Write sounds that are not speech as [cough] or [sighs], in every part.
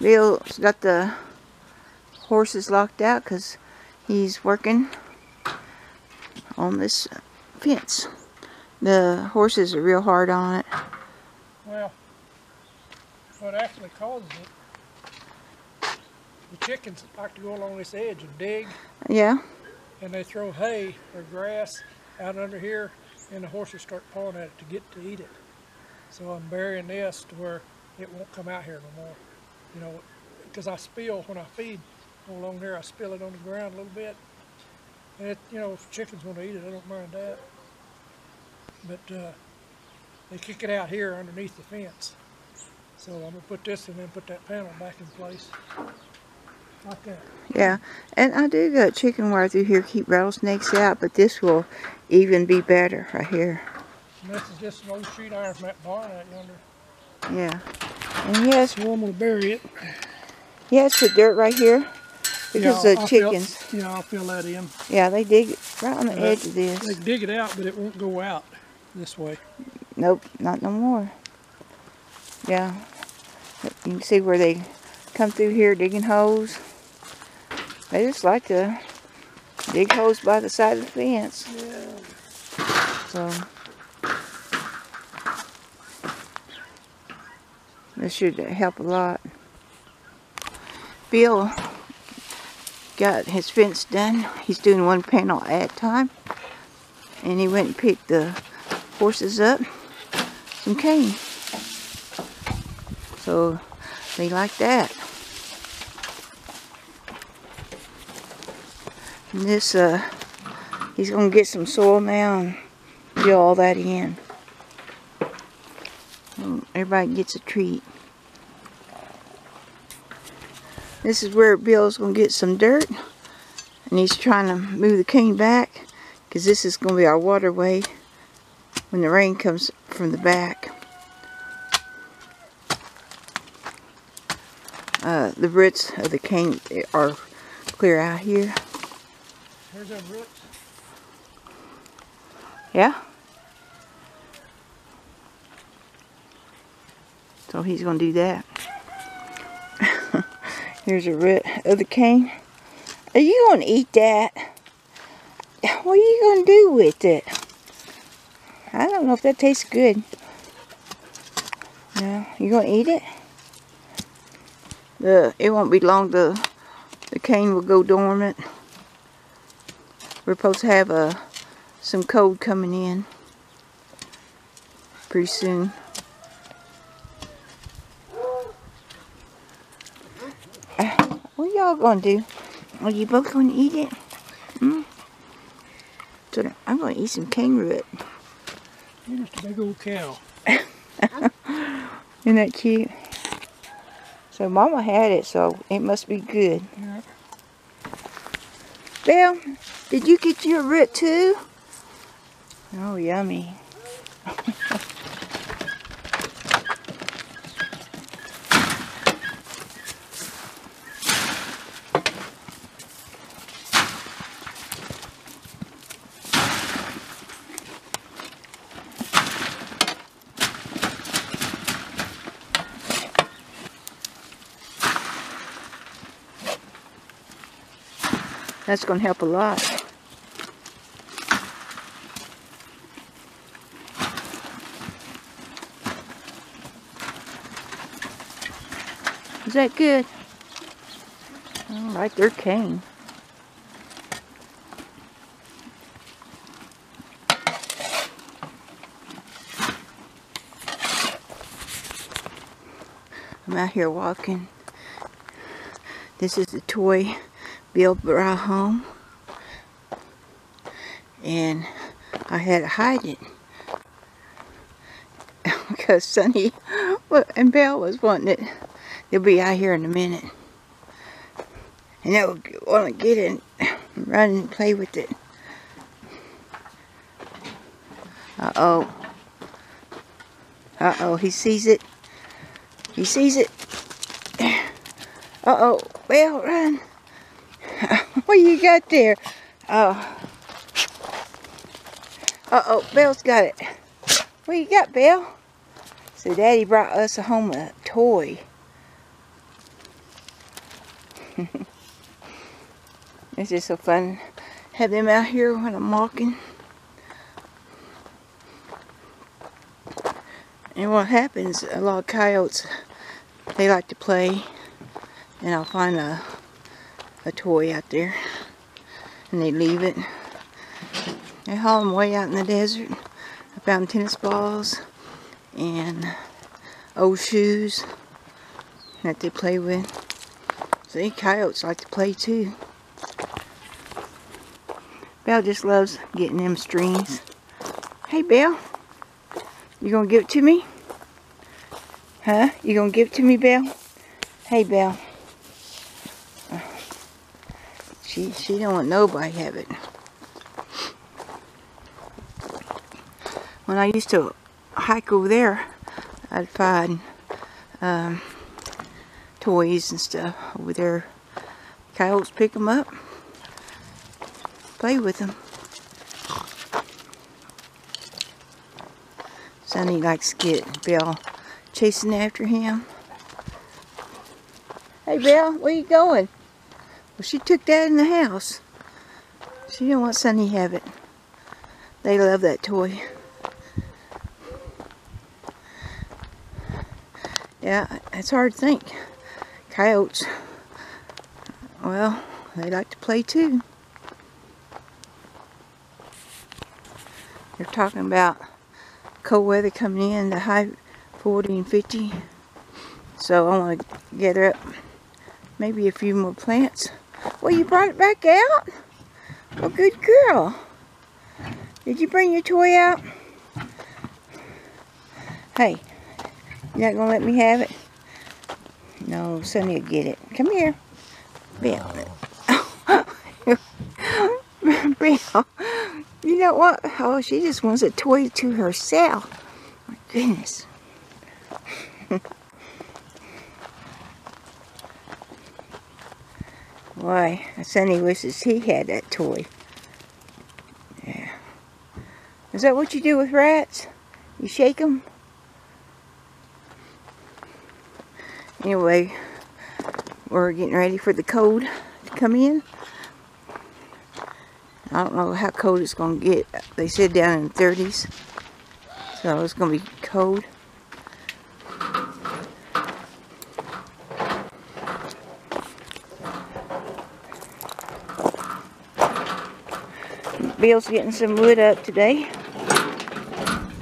Bill's got the horses locked out because he's working on this fence. The horses are real hard on it. Well, what actually causes it, the chickens like to go along this edge and dig, Yeah, and they throw hay or grass out under here, and the horses start pawing at it to get to eat it. So I'm burying this to where it won't come out here no more. You know, because I spill when I feed along there, I spill it on the ground a little bit. And it, you know, if chickens want to eat it, I don't mind that. But uh, they kick it out here underneath the fence. So I'm gonna put this and then put that panel back in place. Like that. yeah. And I do got chicken wire through here to keep rattlesnakes out, but this will even be better right here. And this is just an old sheet iron from that barn out yonder. Yeah. And yes, So I'm gonna bury it. he has put dirt right here because Yeah, the I'll fill- chickens. yeah, I'll fill that in. Yeah, they dig it right on the edge of this. They dig it out, but it won't go out this way. Nope, not no more. Yeah. You can see where they come through here digging holes. They just like to dig holes by the side of the fence. Yeah. So this should help a lot. Bill got his fence done. He's doing one panel at a time. And he went and picked the horses up some cane. So they like that. And this, uh, he's gonna get some soil now and fill all that in. Everybody gets a treat. This is where Bill's gonna get some dirt. And he's trying to move the cane back because this is gonna be our waterway when the rain comes from the back. Uh, the roots of the cane are clear out here. Here's them roots. Yeah. So he's gonna do that. Here's a root of the cane. Are you gonna eat that? What are you gonna do with it? I don't know if that tastes good. No, you gonna eat it? The it won't be long. The the cane will go dormant. We're supposed to have a some cold coming in pretty soon. Uh, what gonna do? Are you both gonna eat it? Hmm? So I'm gonna eat some kangaroo. You're just a big old cow. [laughs] Isn't that cute? So Mama had it, so it must be good. Yeah. Belle, did you get your root too? Oh, yummy. That's going to help a lot. Is that good? I like their cane. I'm out here walking. This is the toy Bill brought home. And I had to hide it. [laughs] because Sonny and Belle was wanting it. They'll be out here in a minute. And they'll want to get it and run and play with it. Uh-oh. Uh-oh, he sees it. He sees it. [sighs] Uh-oh, Belle, run. What you got there? Oh. Uh-oh, Belle's got it. What you got, Belle? So Daddy brought us a home a toy. [laughs] It's just so fun have them out here when I'm walking. And what happens, a lot of coyotes, they like to play and I'll find a, a toy out there and they leave it. They haul them way out in the desert. I found tennis balls and old shoes that they play with. See, coyotes like to play too. Belle just loves getting them strings. Hey, Belle. You gonna give it to me? Huh? You gonna give it to me, Belle? Hey, Belle. She, she don't want nobody have it. When I used to hike over there, I'd find um, toys and stuff over there. Coyotes pick them up play with them. Sonny likes to get Bill chasing after him. Hey Bill, where you going? Well, she took that in the house. She didn't want Sonny have it. They love that toy. Yeah, it's hard to think. Coyotes, well, they like to play too. They're talking about cold weather coming in, the high 40 and 50. So I want to gather up maybe a few more plants. Well, you brought it back out? Well, good girl. Did you bring your toy out? Hey, you not going to let me have it? No, Sonny will get it. Come here. Bill. [laughs] Bill. You know what? Oh, she just wants a toy to herself. My goodness. [laughs] Why, Sonny wishes he had that toy. Yeah. Is that what you do with rats? You shake them? Anyway, we're getting ready for the cold to come in. I don't know how cold it's going to get. They said down in the 30s. So it's going to be cold. Bill's getting some wood up today.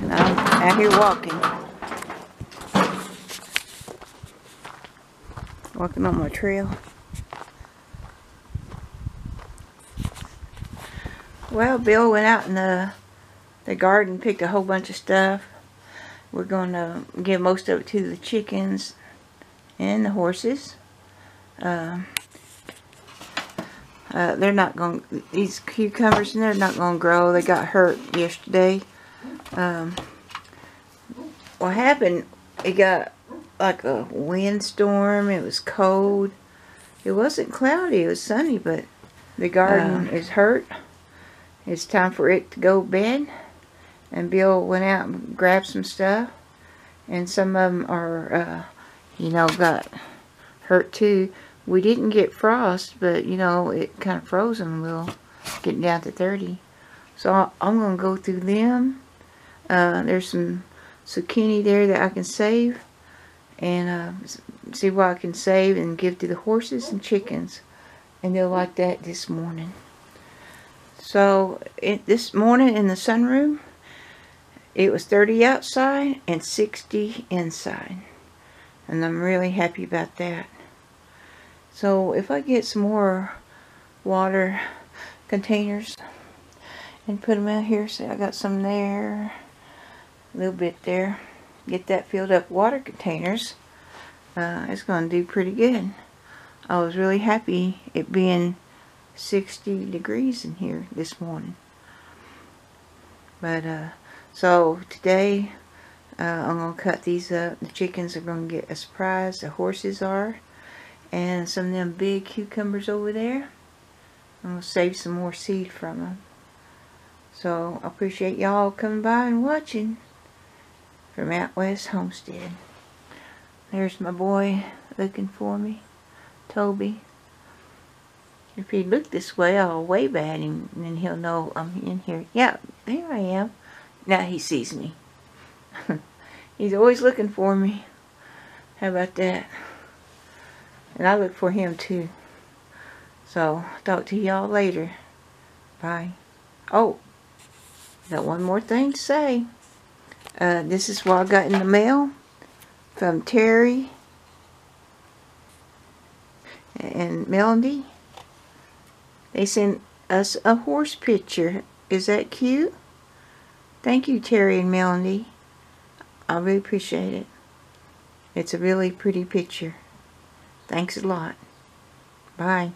And I'm out here walking. Walking on my trail. Well, Bill went out in the, the garden, picked a whole bunch of stuff. We're going to give most of it to the chickens and the horses. Uh, uh, they're not going, these cucumbers, and they're not going to grow. They got hurt yesterday. Um, what happened, it got like a windstorm. It was cold. It wasn't cloudy. It was sunny, but the garden uh, is hurt it's time for it to go bed. And Bill went out and grabbed some stuff. And some of them are, uh, you know, got hurt too. We didn't get frost, but, you know, it kind of froze them a little, getting down to 30. So I'm going to go through them. Uh, there's some zucchini there that I can save. And uh, see what I can save and give to the horses and chickens. And they'll like that this morning. So it, this morning in the sunroom, it was 30 outside and 60 inside. And I'm really happy about that. So if I get some more water containers and put them out here, see I got some there, a little bit there, get that filled up water containers, uh, it's going to do pretty good. I was really happy it being 60 degrees in here this morning. But, uh, so today, uh, I'm going to cut these up. The chickens are going to get a surprise. The horses are. And some of them big cucumbers over there. I'm going to save some more seed from them. So, I appreciate y'all coming by and watching from Out West Homestead. There's my boy looking for me, Toby. If he look this way, I'll wave at him, and then he'll know I'm in here. Yeah, there I am. Now he sees me. [laughs] He's always looking for me. How about that? And I look for him too. So, talk to y'all later. Bye. Oh, got one more thing to say. Uh, this is what I got in the mail from Terry and Melody. They sent us a horse picture. Is that cute? Thank you, Terry and Melody. I really appreciate it. It's a really pretty picture. Thanks a lot. Bye.